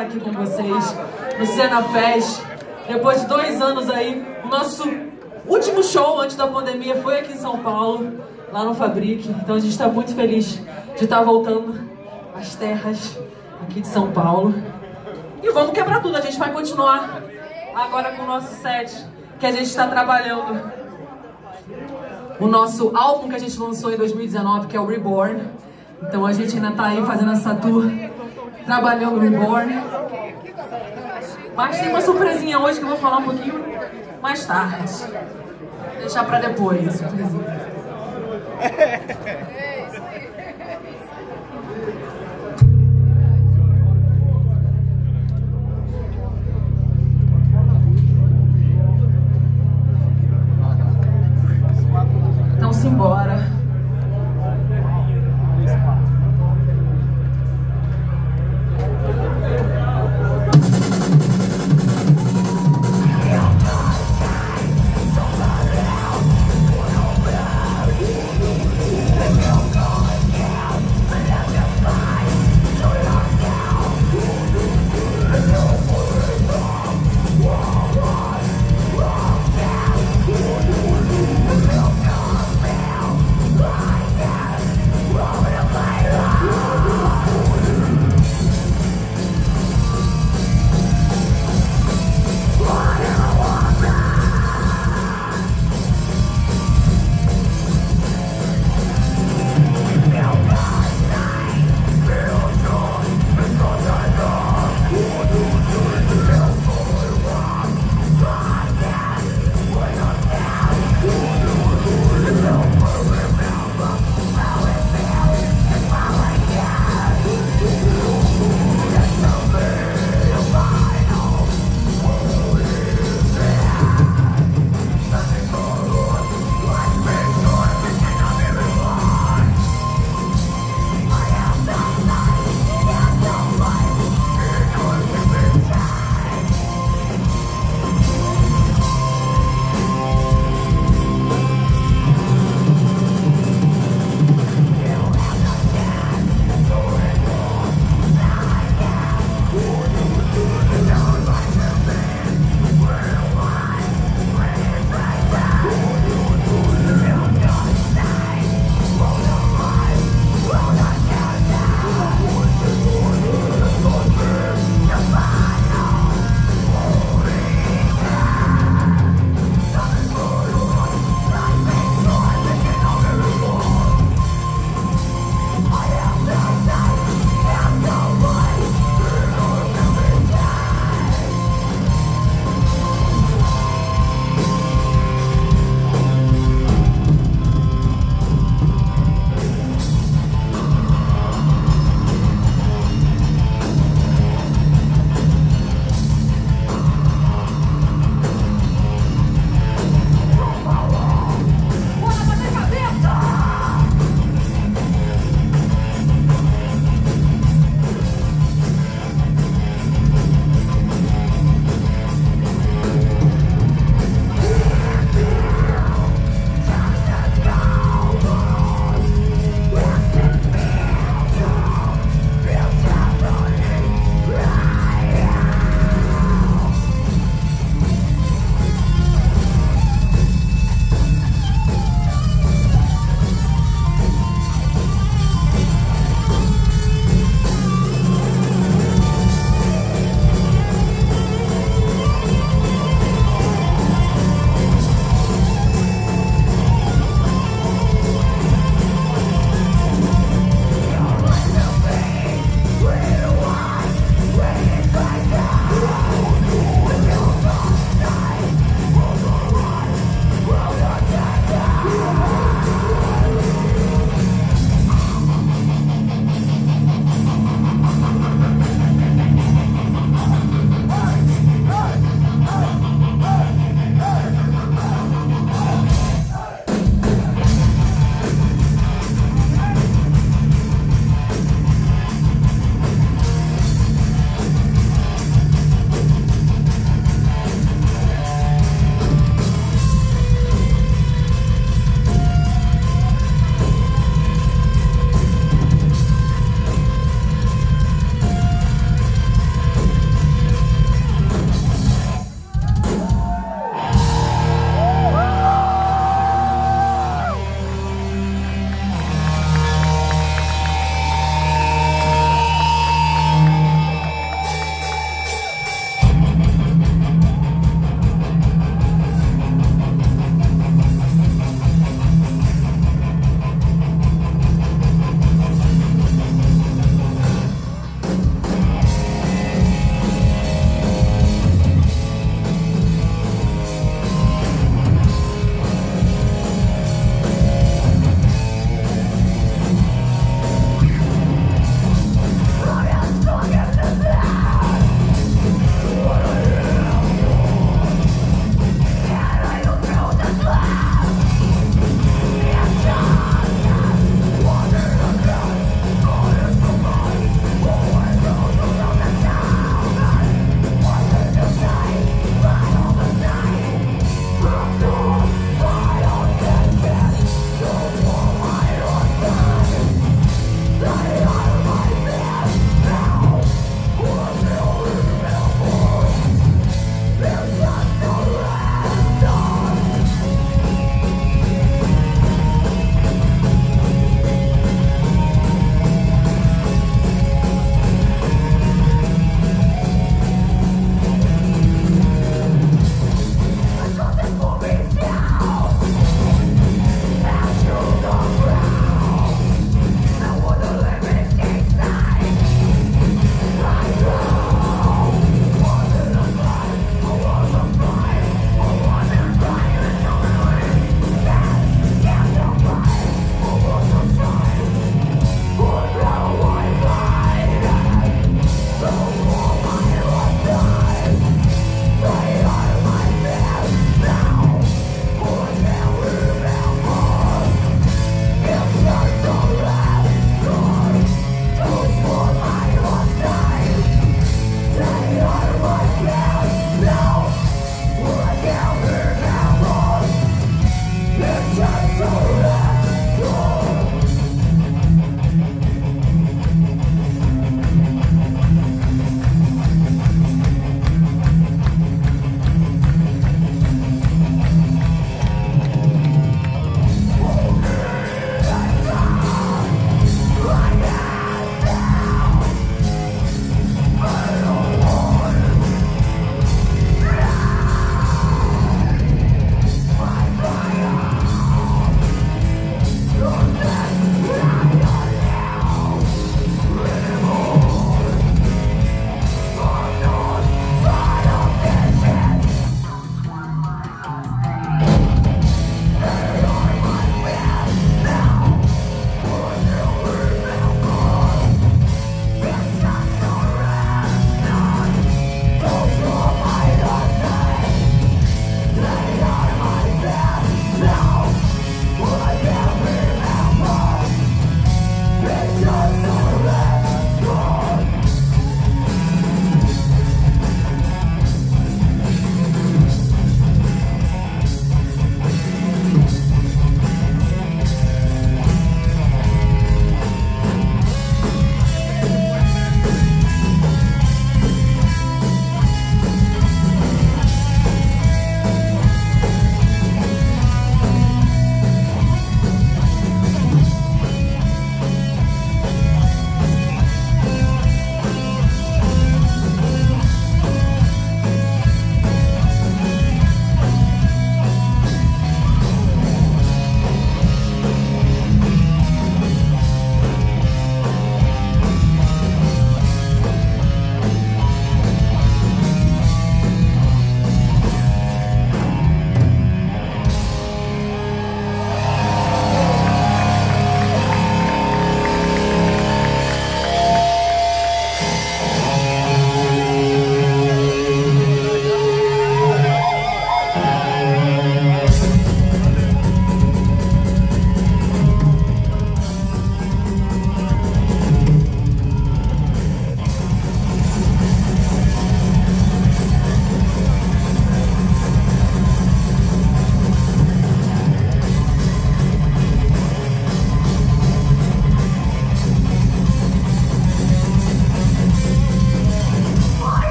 estar aqui com vocês no Cena Fest. Depois de dois anos aí, o nosso último show antes da pandemia foi aqui em São Paulo, lá no Fabrique. Então a gente está muito feliz de estar voltando às terras aqui de São Paulo. E vamos quebrar tudo, a gente vai continuar agora com o nosso set, que a gente está trabalhando. O nosso álbum que a gente lançou em 2019, que é o Reborn. Então a gente ainda está aí fazendo essa tour, trabalhando o Reborn. Mas tem uma surpresinha hoje que eu vou falar um pouquinho mais tarde. Vou deixar para depois surpresinha. Então simbora.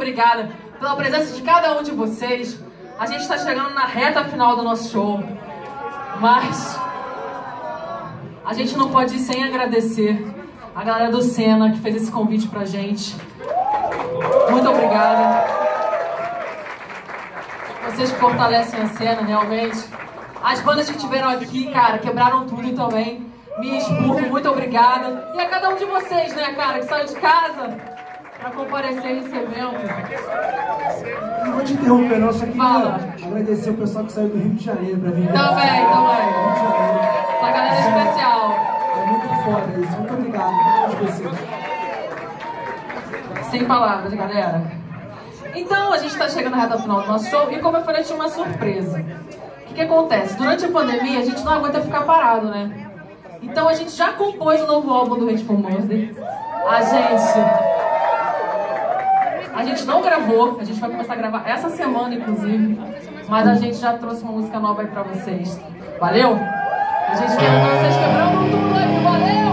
Obrigada pela presença de cada um de vocês. A gente está chegando na reta final do nosso show. Mas a gente não pode ir sem agradecer a galera do Senna que fez esse convite pra gente. Muito obrigada. Vocês que fortalecem a cena, realmente. As bandas que tiveram aqui, cara, quebraram tudo também. Me expurgo, muito obrigada. E a cada um de vocês, né, cara, que saiu de casa pra comparecer nesse evento. Não vou te interromper, não, só queria Fala. agradecer o pessoal que saiu do Rio de Janeiro pra vir. Também, também. Essa galera é especial. É muito foda isso, muito obrigado. Muito. Sem palavras, galera. Então, a gente tá chegando na reta final do nosso show e como eu falei, tinha uma surpresa. O que, que acontece? Durante a pandemia, a gente não aguenta ficar parado, né? Então, a gente já compôs o novo álbum do Hateful Monday. A gente... A gente não gravou, a gente vai começar a gravar essa semana, inclusive. Mas a gente já trouxe uma música nova aí pra vocês. Valeu? A gente quer vocês quebrando tudo aí, valeu!